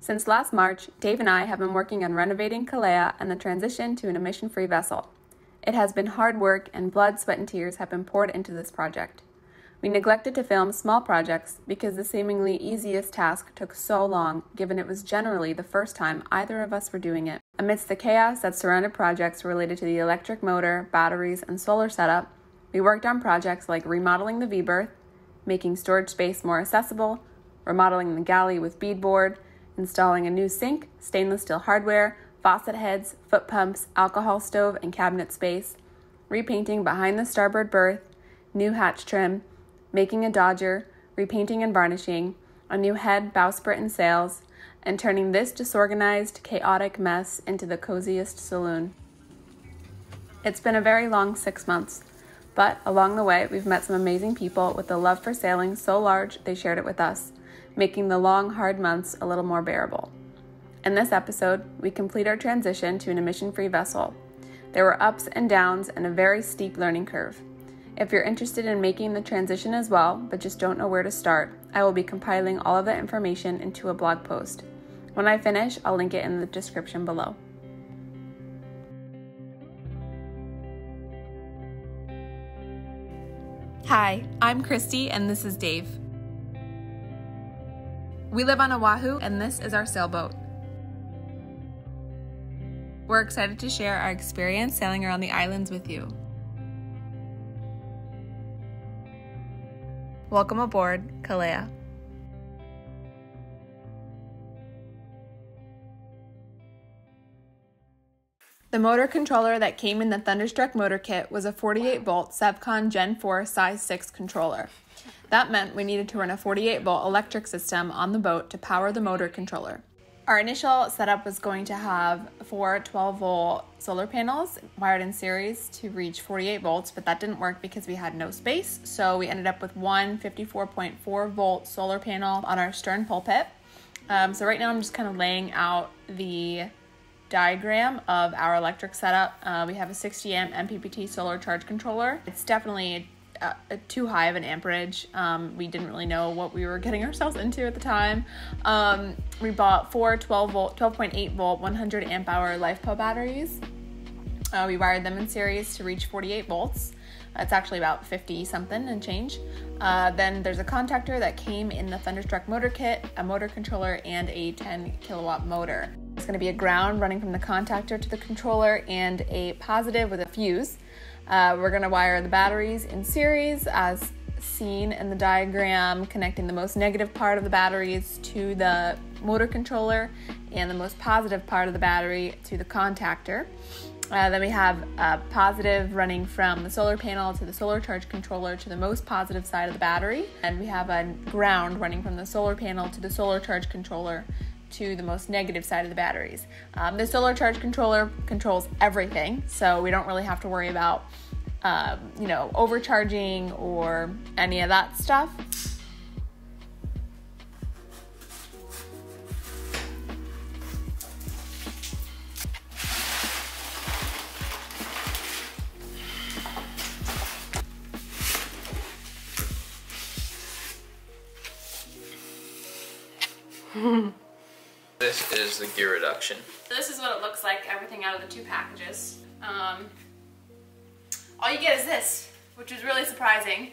Since last March, Dave and I have been working on renovating Kalea and the transition to an emission free vessel. It has been hard work, and blood, sweat, and tears have been poured into this project. We neglected to film small projects because the seemingly easiest task took so long, given it was generally the first time either of us were doing it. Amidst the chaos that surrounded projects related to the electric motor, batteries, and solar setup, we worked on projects like remodeling the V berth, making storage space more accessible, remodeling the galley with beadboard, installing a new sink, stainless steel hardware, faucet heads, foot pumps, alcohol stove, and cabinet space, repainting behind the starboard berth, new hatch trim, making a Dodger, repainting and varnishing, a new head, bowsprit, and sails, and turning this disorganized, chaotic mess into the coziest saloon. It's been a very long six months, but along the way, we've met some amazing people with a love for sailing so large they shared it with us, making the long, hard months a little more bearable. In this episode, we complete our transition to an emission free vessel. There were ups and downs and a very steep learning curve. If you're interested in making the transition as well, but just don't know where to start, I will be compiling all of that information into a blog post. When I finish, I'll link it in the description below. Hi, I'm Christy, and this is Dave. We live on Oahu, and this is our sailboat. We're excited to share our experience sailing around the islands with you. Welcome aboard, Kalea. The motor controller that came in the Thunderstruck motor kit was a 48 volt Sevcon Gen 4 size 6 controller. That meant we needed to run a 48 volt electric system on the boat to power the motor controller. Our initial setup was going to have four 12 volt solar panels wired in series to reach 48 volts, but that didn't work because we had no space. So we ended up with one 54.4 volt solar panel on our stern pulpit. Um, so right now I'm just kind of laying out the diagram of our electric setup. Uh, we have a 60 amp MPPT solar charge controller. It's definitely uh, too high of an amperage. Um, we didn't really know what we were getting ourselves into at the time. Um, we bought four 12 volt, 12.8 volt, 100 amp hour LiFePO batteries. Uh, we wired them in series to reach 48 volts. It's actually about 50 something and change. Uh, then there's a contactor that came in the Thunderstruck motor kit, a motor controller, and a 10 kilowatt motor. It's going to be a ground running from the contactor to the controller and a positive with a fuse. Uh, we're going to wire the batteries in series as seen in the diagram, connecting the most negative part of the batteries to the motor controller and the most positive part of the battery to the contactor. Uh, then we have a positive running from the solar panel to the solar charge controller to the most positive side of the battery. And we have a ground running from the solar panel to the solar charge controller to the most negative side of the batteries. Um, the solar charge controller controls everything, so we don't really have to worry about, um, you know, overcharging or any of that stuff. This is the gear reduction. This is what it looks like, everything out of the two packages. Um, all you get is this, which is really surprising.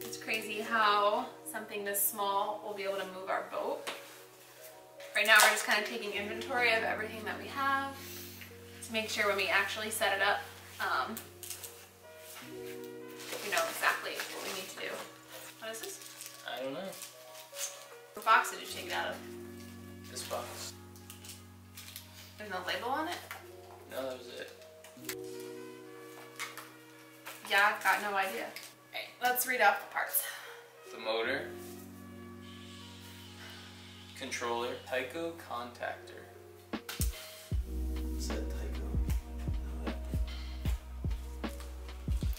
It's crazy how something this small will be able to move our boat. Right now we're just kind of taking inventory of everything that we have to make sure when we actually set it up, um, we know exactly what we need to do. What is this? I don't know. What box did you take it out of? This box. There's no label on it? No, that was it. Yeah, I've got no idea. Alright, let's read off the parts. The motor. Controller. Tyco contactor. What's that Tyco?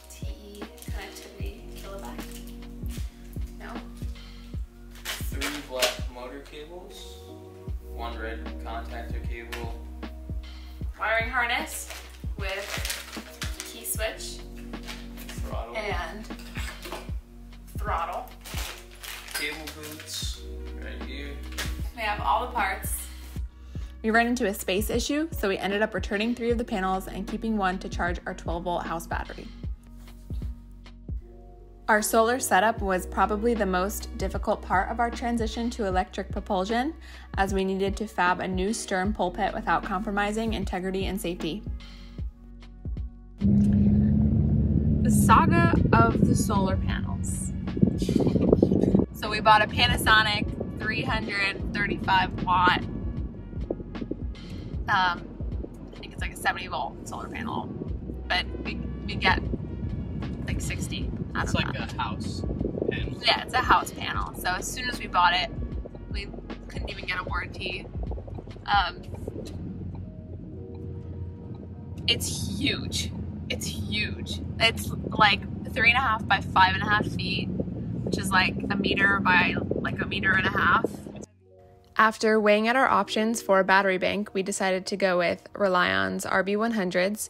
TE connectivity kilobyte. No? Three black motor cables. One red contactor cable. Wiring harness with key switch Throttle. and throttle. Cable boots. Right here. We have all the parts We ran into a space issue, so we ended up returning three of the panels and keeping one to charge our 12 volt house battery. Our solar setup was probably the most difficult part of our transition to electric propulsion, as we needed to fab a new stern pulpit without compromising integrity and safety. The saga of the solar panels. So we bought a Panasonic 335 watt, um, I think it's like a 70 volt solar panel, but we, we get like 60 it's like a house panel. Yeah, it's a house panel. So as soon as we bought it, we couldn't even get a warranty. Um, it's huge. It's huge. It's like three and a half by five and a half feet, which is like a meter by like a meter and a half. After weighing out our options for a battery bank, we decided to go with Relion's RB100s.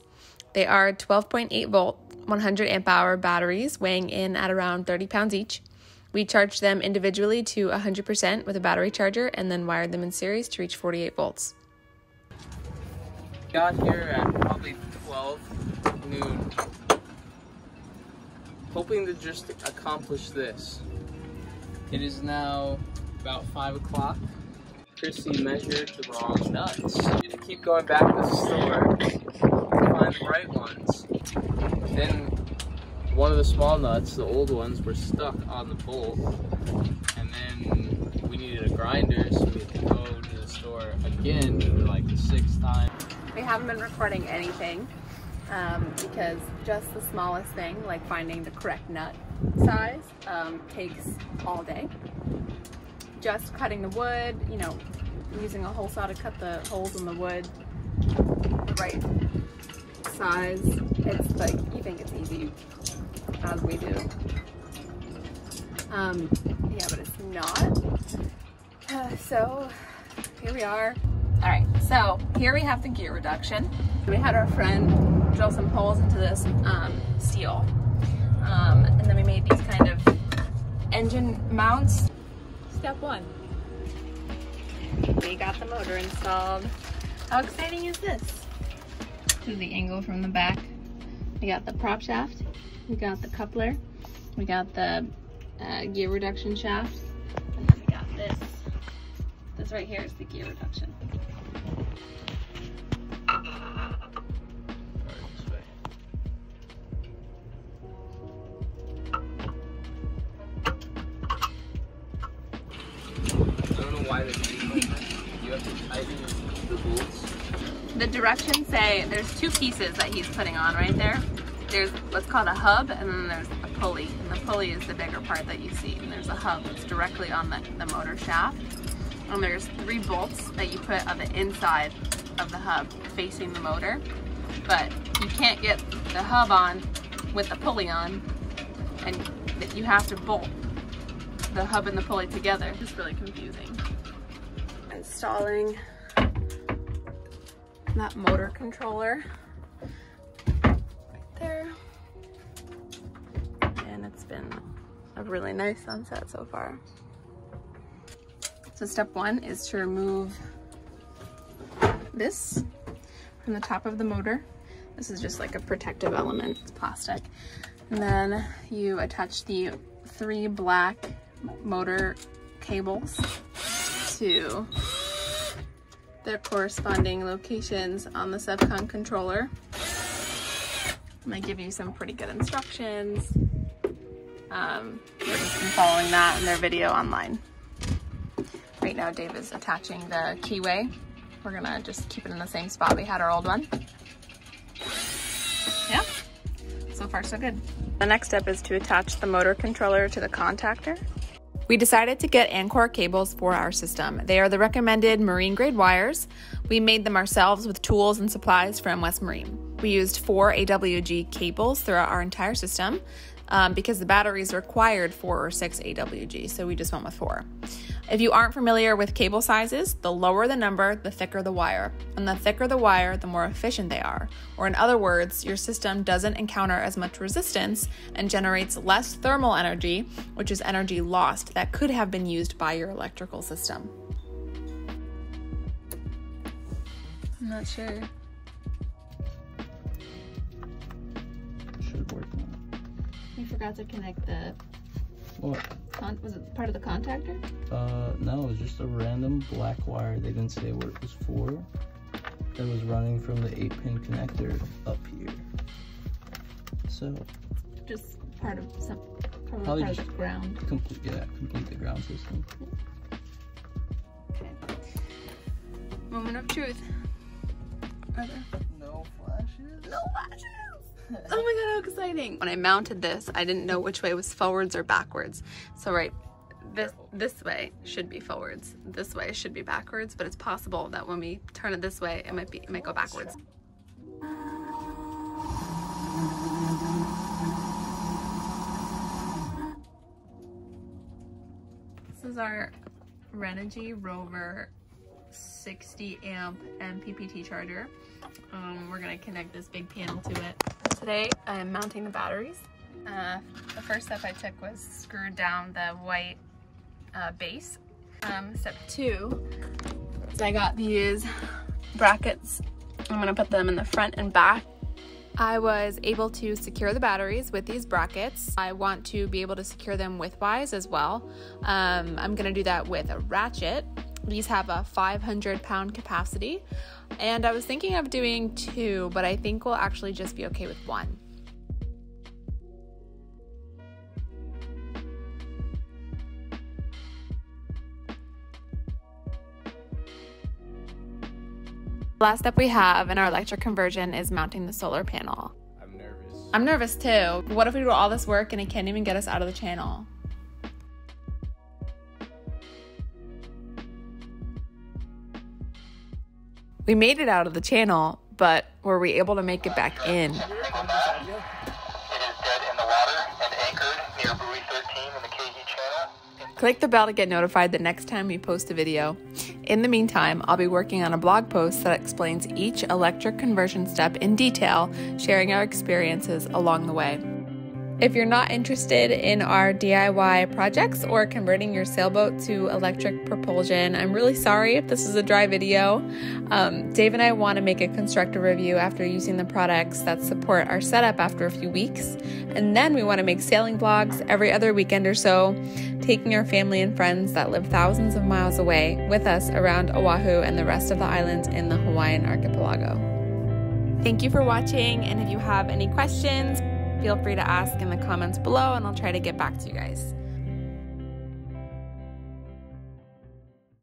They are 12.8 volt 100 amp hour batteries weighing in at around 30 pounds each. We charged them individually to 100% with a battery charger and then wired them in series to reach 48 volts. Got here at probably 12 noon, hoping to just accomplish this. It is now about 5 o'clock. Chrissy measured the wrong nuts. To keep going back to the store to find the right ones. Then one of the small nuts, the old ones, were stuck on the bolt. And then we needed a grinder, so we had to go to the store again for like the sixth time. We haven't been recording anything um, because just the smallest thing, like finding the correct nut size, um, takes all day. Just cutting the wood, you know, using a hole saw to cut the holes in the wood the right size. It's like, you think it's easy as we do. Um, yeah, but it's not. Uh, so here we are. All right, so here we have the gear reduction. We had our friend drill some holes into this um, steel. Um, and then we made these kind of engine mounts. Step one. We got the motor installed. How exciting is this? This is the angle from the back. We got the prop shaft we got the coupler, we got the uh, gear reduction shaft, and then we got this. This right here is the gear reduction. Directions say there's two pieces that he's putting on right there there's what's called a hub and then there's a pulley. And the pulley is the bigger part that you see. And there's a hub that's directly on the, the motor shaft. And there's three bolts that you put on the inside of the hub facing the motor. But you can't get the hub on with the pulley on and you have to bolt the hub and the pulley together. It's really confusing. Installing that motor controller right there. And it's been a really nice sunset so far. So step one is to remove this from the top of the motor. This is just like a protective element, it's plastic. And then you attach the three black motor cables to their corresponding locations on the Sevcon controller. And they give you some pretty good instructions. Um, been following that in their video online. Right now Dave is attaching the keyway. We're gonna just keep it in the same spot we had our old one. Yeah, so far so good. The next step is to attach the motor controller to the contactor. We decided to get Ancor cables for our system. They are the recommended marine grade wires. We made them ourselves with tools and supplies from West Marine. We used four AWG cables throughout our entire system um, because the batteries required four or six AWG, so we just went with four. If you aren't familiar with cable sizes, the lower the number, the thicker the wire. And the thicker the wire, the more efficient they are. Or, in other words, your system doesn't encounter as much resistance and generates less thermal energy, which is energy lost that could have been used by your electrical system. I'm not sure. Should work now. We forgot to connect the What? con- was it part of the contactor? Uh, no, it was just a random black wire. They didn't say what it was for. That was running from the 8 pin connector up here. So, Just part of some probably, Probably part just- of the ground. complete, yeah, complete the ground system. Okay. Moment of truth. Are there No flashes? no flashes? Oh my god, how exciting! When I mounted this, I didn't know which way was forwards or backwards. So right, this this way should be forwards. This way should be backwards, but it's possible that when we turn it this way, it might be it might go backwards. This is our Renogy Rover 60 amp MPPT charger. Um, we're gonna connect this big panel to it. Today I'm mounting the batteries. Uh, the first step I took was screwed down the white uh, base. Um, step two is I got these brackets. I'm gonna put them in the front and back I was able to secure the batteries with these brackets. I want to be able to secure them widthwise as well. Um, I'm to do that with a ratchet. These have a 500 pound capacity, and I was thinking of doing two, but I think we'll actually just be okay with one. Last step we have in our electric conversion is mounting the solar panel. I'm nervous. I'm nervous too. What if we do all this work and it can't even get us out of the channel? We made it out of the channel, but were we able to make it back in? It is dead in the water and anchored near buoy 13 in the KG channel. Click the bell to get notified the next time we post a video. In the meantime, I'll be working on a blog post that explains each electric conversion step in detail, sharing our experiences along the way. If you're not interested in our DIY projects or converting your sailboat to electric propulsion, I'm really sorry if this is a dry video. Um, Dave and I want to make a constructive review after using the products that support our setup after a few weeks. And then we want to make sailing vlogs every other weekend or so, taking our family and friends that live thousands of miles away with us around Oahu and the rest of the islands in the Hawaiian archipelago. Thank you for watching, and if you have any questions, feel free to ask in the comments below and I'll try to get back to you guys.